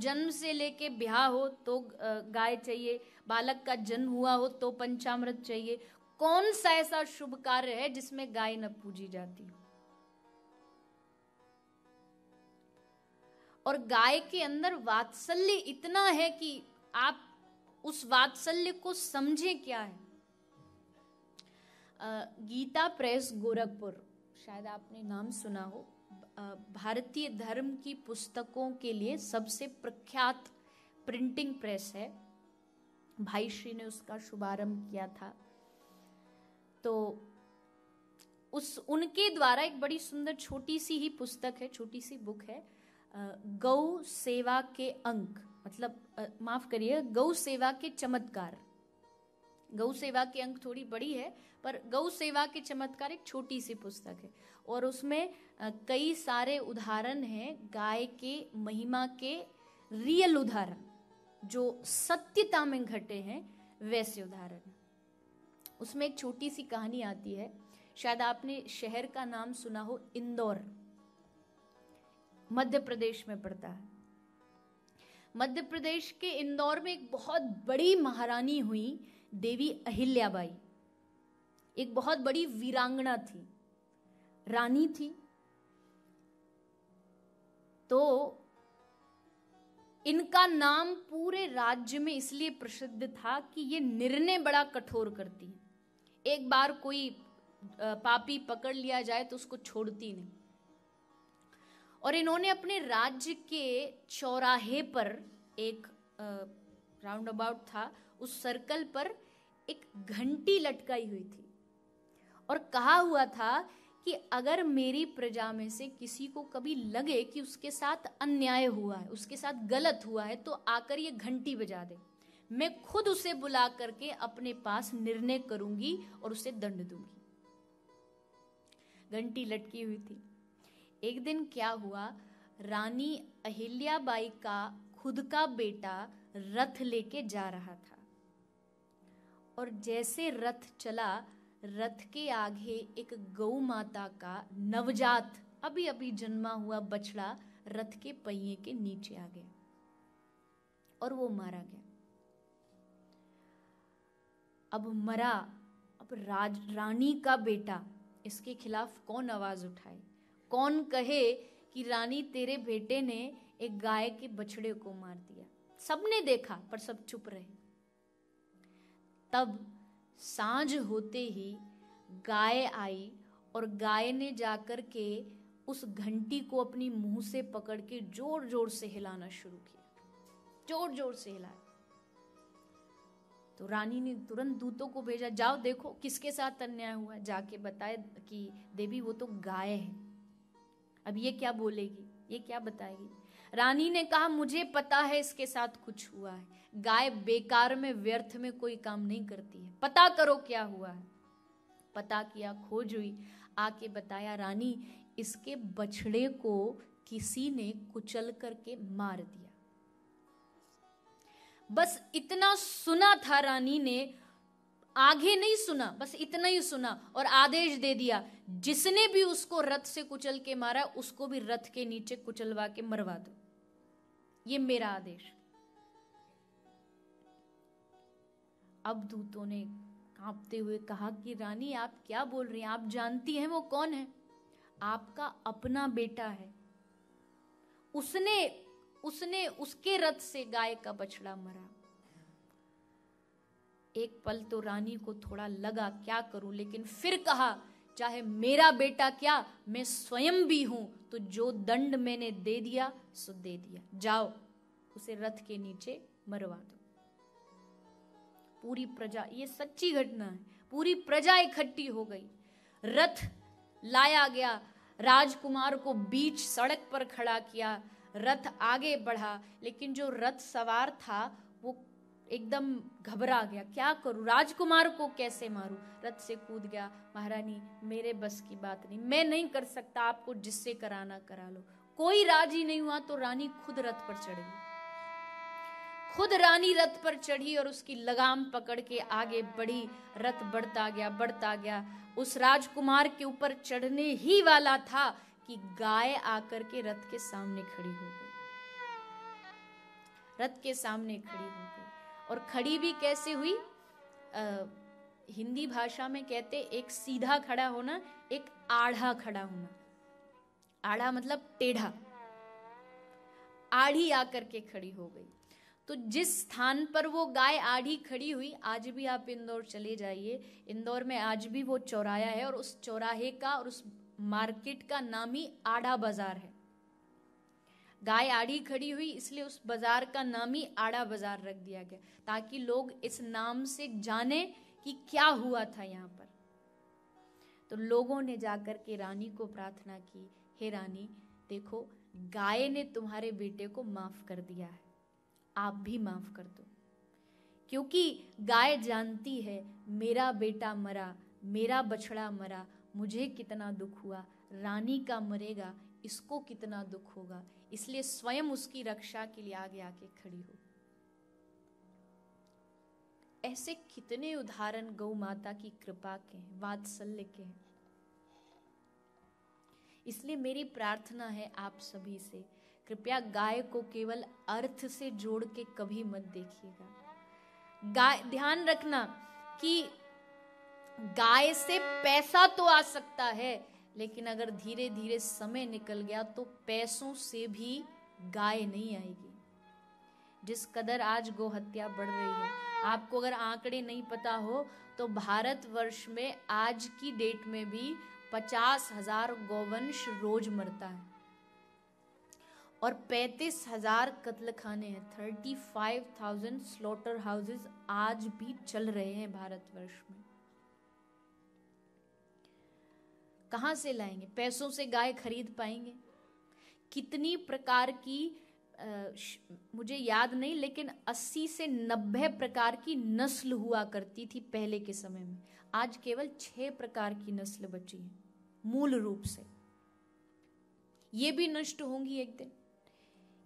जन्म से लेके ब्याह हो तो गाय चाहिए, बालक का जन्म हुआ हो तो पंचामृत चाहिए। कौन सा ऐसा शुभ कार्य है जिसमें गाय न पूजी जाती हो? और गाय के अंदर वात्सल्य इतना है कि आप उस वात्सल्य को समझे क्या है? गीता प्रेस गोरखपुर, शायद आपने नाम सुना हो। भारतीय धर्म की पुस्तकों के लिए सबसे प्रख्यात प्रिंटिंग प्रेस है। भाई श्री ने उसका शुभारंभ किया था। तो उस, उनके द्वारा एक बड़ी सुंदर छोटी सी ही पुस्तक है, छोटी सी बुक है गौ सेवा के अंक मतलब माफ़ करिए, गौ सेवा के चमत्कार। गौ सेवा के अंक थोड़ी बड़ी है, पर गौ सेवा के चमत्कार एक छोटी सी पुस्तक है। और उसमें कई सारे उदाहरण हैं गाय के, महिमा के, रियल उदाहरण, जो सत्यता में घटे हैं, वैसे उदाहरण। उसमें एक छोटी सी कहानी आती है, शायद आपने शहर का नाम सुना हो, इंदौर। मध्य प्रदेश में पड़ता है। मध्य प्रदेश के इंदौर में एक बहुत बड़ी महारानी हुई, देवी अहिल्याबाई। एक बहुत बड़ी वीरांगना थी। रानी थी। तो इनका नाम पूरे राज्य में इसलिए प्रसिद्ध था कि ये निर्णय बड़ा कठोर करती है। एक बार कोई पापी पकड़ लिया जाए तो उसको छोड़ती नहीं। और इन्होंने अपने राज्य के चौराहे पर एक राउंड अबाउट था, उस सर्कल पर एक घंटी लटकाई हुई थी। और कहा हुआ था कि अगर मेरी प्रजा में से किसी को कभी लगे कि उसके साथ अन्याय हुआ है, उसके साथ गलत हुआ है तो आकर ये घंटी बजा दे। मैं खुद उसे बुला करके अपने पास निर्णय करूँगी और उसे दंड दूँगी। घंटी लटकी हुई थी। एक दिन क्या हुआ? रानी अहिल्याबाई का खुद का बेटा रथ लेके जा रहा था। और जैसे रथ चला, रथ के आगे एक गौ माता का नवजात अभी अभी जन्मा हुआ बछड़ा रथ के पहिए के नीचे आ गया और वो मारा गया। अब मरा, अब राज, रानी का बेटा, इसके खिलाफ कौन आवाज़ उठाए? कौन कहे कि रानी तेरे बेटे ने एक गाय के बछड़े को मार दिया? सबने देखा, पर सब चुप रहे। तब साँझ होते ही गाय आई और गाय ने जाकर के उस घंटी को अपनी मुँह से पकड़ के ज़ोर ज़ोर से हिलाना शुरू किया। ज़ोर ज़ोर से हिलाया। तो रानी ने तुरंत दूतों को भेजा, जाओ देखो किसके साथ अन्याय हुआ जाके बताए कि, देवी, वो तो गाय है। अब ये क्या बोलेगी? ये क्या बताएगी? रानी ने कहा, मुझे पता है इसके साथ कुछ हुआ है। गाय बेकार में व्यर्थ में कोई काम नहीं करती है। पता करो क्या हुआ है? पता किया खोज हुई। आके बताया, रानी, इसके बछड़े को किसी ने कुचल करके मार दिया। बस इतना सुना था रानी ने आगे नहीं सुना, बस इतना ही सुना और आदेश दे दिया। जिसने भी उसको रथ से कुचल के मारा, उसको भी रथ के नीचे कुचलवा के मरवा दो। ये मेरा आदेश। अब दूतों ने कांपते हुए कहा कि, रानी, आप क्या बोल रही हैं? आप जानती हैं वो कौन है? आपका अपना बेटा है। उसने उसने उसके रथ से गाय का बछड़ा मरा। एक पल तो रानी को थोड़ा लगा, क्या करूँ? लेकिन फिर कहा, चाहे मेरा बेटा क्या, मैं स्वयं भी हूँ तो जो दंड मैंने दे दिया, सो दे दिया। जाओ, उसे रथ के नीचे मरवा दो। पूरी प्रजा, ये सच्ची घटना है, पूरी प्रजा इकट्ठी हो गई। रथ लाया गया, राजकुमार को बीच सड़क पर खड़ा किया, रथ आगे बढ़ा, लेकिन जो रथ सवार था एकदम घबरा गया, क्या करूँ? राजकुमार को कैसे मारूं? रथ से कूद गया, महारानी, मेरे बस की बात नहीं, मैं नहीं कर सकता, आपको जिससे कराना करा लो। कोई राज़ी नहीं हुआ तो रानी खुद रथ पर चढ़। गई खुद रानी रथ पर चढ़ी और उसकी लगाम पकड़ के आगे बढ़ी। रथ बढ़ता गया बढ़ता गया। उस राजकुमार के ऊपर चढ़ने ही वाला था कि गाय आकर के रथ के सामने खड़ी हो गई। रथ के सामने खड़ी हो गई। और खड़ी भी कैसे हुई? आ, हिंदी भाषा में कहते एक सीधा खड़ा होना एक आढ़ा खड़ा होना। आढ़ा मतलब टेढ़ा। आढ़ी आकर के खड़ी हो गई। तो जिस स्थान पर वो गाय आढ़ी खड़ी हुई आज भी आप इंदौर चले जाइए। इंदौर में आज भी वो चौराया है और उस चौराहे का और उस मार्केट का नाम ही आढ़ा बाज़ार है। गाय आड़ी खड़ी हुई, इसलिए उस बाज़ार का नाम ही आड़ा बाज़ार रख दिया गया, ताकि लोग इस नाम से जाने कि क्या हुआ था यहाँ पर। तो लोगों ने जाकर के रानी को प्रार्थना की, हे रानी, देखो, गाय ने तुम्हारे बेटे को माफ़ कर दिया है, आप भी माफ़ कर दो। क्योंकि गाय जानती है, मेरा बेटा मरा, मेरा बछड़ा मरा, मुझे कितना दुख हुआ, रानी का मरेगा इसको कितना दुख होगा? इसलिए स्वयं उसकी रक्षा के लिए आगे आके खड़ी हो। ऐसे कितने उदाहरण गौ माता की कृपा के हैं, वात्सल्य के हैं। इसलिए मेरी प्रार्थना है आप सभी से, कृपया गाय को केवल अर्थ से जोड़ के कभी मत देखिएगा। गाय, ध्यान रखना कि गाय से पैसा तो आ सकता है लेकिन अगर धीरे धीरे समय निकल गया तो पैसों से भी गाय नहीं आएगी। जिस कदर आज गोहत्या बढ़ रही है। आपको अगर आंकड़े नहीं पता हो तो भारत वर्ष में आज की डेट में भी पचास हज़ार गौवंश रोज मरता है। और पैंतीस हज़ार कत्ल खाने हैं। Thirty five thousand slaughterhouses आज भी चल रहे हैं भारतवर्ष में। कहाँ से लाएँगे? पैसों से गाय खरीद पाएँगे? कितनी प्रकार की आ, मुझे याद नहीं लेकिन 80 से 90 प्रकार की नस्ल हुआ करती थी पहले के समय में। आज केवल छह प्रकार की नस्ल बची है मूल रूप से। ये भी नष्ट होंगी एक दिन।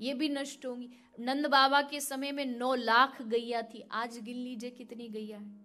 ये भी नष्ट होंगी। नंद बाबा के समय में नौ लाख गैया थी। आज गिन लीजिए कितनी गैया है?